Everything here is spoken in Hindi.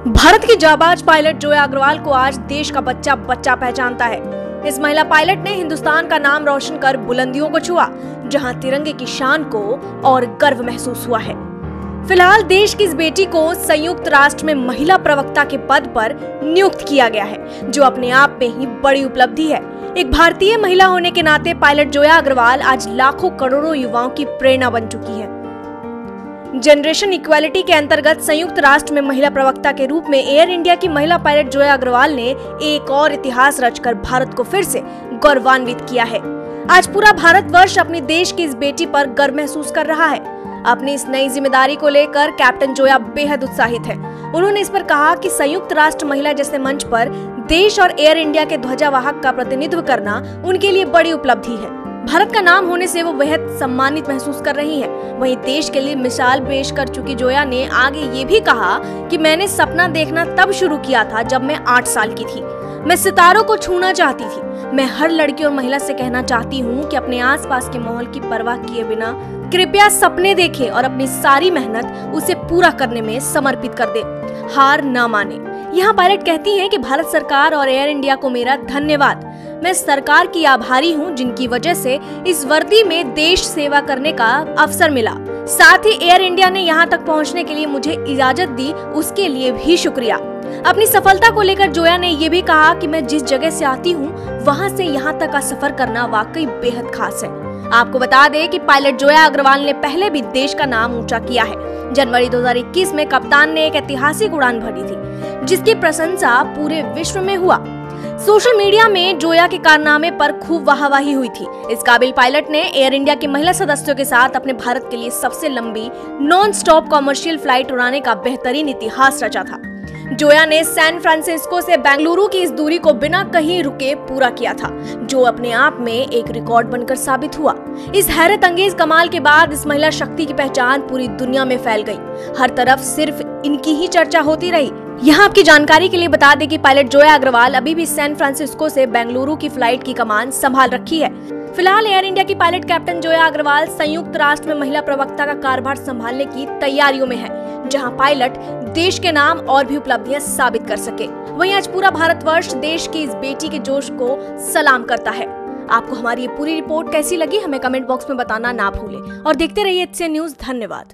भारत की जाबाज पायलट जोया अग्रवाल को आज देश का बच्चा बच्चा पहचानता है। इस महिला पायलट ने हिंदुस्तान का नाम रोशन कर बुलंदियों को छुआ, जहाँ तिरंगे की शान को और गर्व महसूस हुआ है। फ़िलहाल देश की इस बेटी को संयुक्त राष्ट्र में महिला प्रवक्ता के पद पर नियुक्त किया गया है, जो अपने आप में ही बड़ी उपलब्धि है। एक भारतीय महिला होने के नाते पायलट जोया अग्रवाल आज लाखों करोड़ों युवाओं की प्रेरणा बन चुकी है। जनरेशन इक्वालिटी के अंतर्गत संयुक्त राष्ट्र में महिला प्रवक्ता के रूप में एयर इंडिया की महिला पायलट जोया अग्रवाल ने एक और इतिहास रचकर भारत को फिर से गौरवान्वित किया है। आज पूरा भारत वर्ष अपने देश की इस बेटी पर गर्व महसूस कर रहा है। अपनी इस नई ज़िम्मेदारी को लेकर कैप्टन जोया बेहद उत्साहित है। उन्होंने इस पर कहा कि संयुक्त राष्ट्र महिला जैसे मंच पर देश और एयर इंडिया के ध्वजावाहक का प्रतिनिधित्व करना उनके लिए बड़ी उपलब्धि है। भारत का नाम होने से वो बेहद सम्मानित महसूस कर रही हैं। वहीं देश के लिए मिसाल पेश कर चुकी जोया ने आगे ये भी कहा कि मैंने सपना देखना तब शुरू किया था जब मैं आठ साल की थी। मैं सितारों को छूना चाहती थी। मैं हर लड़की और महिला से कहना चाहती हूँ कि अपने आसपास के माहौल की परवाह किए बिना कृपया सपने देखे और अपनी सारी मेहनत उसे पूरा करने में समर्पित कर दे। हार न माने। यहाँ पायलट कहती हैं कि भारत सरकार और एयर इंडिया को मेरा धन्यवाद। मैं सरकार की आभारी हूँ, जिनकी वजह से इस वर्दी में देश सेवा करने का अवसर मिला। साथ ही एयर इंडिया ने यहाँ तक पहुँचने के लिए मुझे इजाज़त दी, उसके लिए भी शुक्रिया। अपनी सफलता को लेकर जोया ने ये भी कहा कि मैं जिस जगह से आती हूँ, वहाँ से यहाँ तक का सफ़र करना वाकई बेहद खास है। आपको बता दें कि पायलट जोया अग्रवाल ने पहले भी देश का नाम ऊँचा किया है। जनवरी 2021 में कप्तान ने एक ऐतिहासिक उड़ान भरी थी, जिसकी प्रशंसा पूरे विश्व में हुआ। सोशल मीडिया में जोया के कारनामे पर खूब वाहवाही हुई थी। इस काबिल पायलट ने एयर इंडिया के महिला सदस्यों के साथ अपने भारत के लिए सबसे लंबी नॉन स्टॉप कॉमर्शियल फ़्लाइट उड़ाने का बेहतरीन इतिहास रचा था। जोया ने सैन फ्रांसिस्को से बेंगलुरु की इस दूरी को बिना कहीं रुके पूरा किया था, जो अपने आप में एक रिकॉर्ड बनकर साबित हुआ। इस हैरत अंगेज कमाल के बाद इस महिला शक्ति की पहचान पूरी दुनिया में फैल गई। हर तरफ़ सिर्फ़ इनकी ही चर्चा होती रही। यहाँ आपकी जानकारी के लिए बता दें कि पायलट जोया अग्रवाल अभी भी सैन फ्रांसिस्को से बेंगलुरु की फ़्लाइट की कमान संभाल रखी है। फ़िलहाल एयर इंडिया की पायलट कैप्टन जोया अग्रवाल संयुक्त राष्ट्र में महिला प्रवक्ता का कारभार संभालने की तैयारियों में है। जहाँ पायलट देश के नाम और भी उपलब्धियाँ साबित कर सके। वहीं आज पूरा भारतवर्ष देश की इस बेटी के जोश को सलाम करता है। आपको हमारी ये पूरी रिपोर्ट कैसी लगी, हमें कमेंट बॉक्स में बताना ना भूले। और देखते रहिए न्यूज़। धन्यवाद।